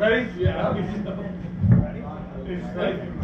Ready? Yeah. Ready? It's like,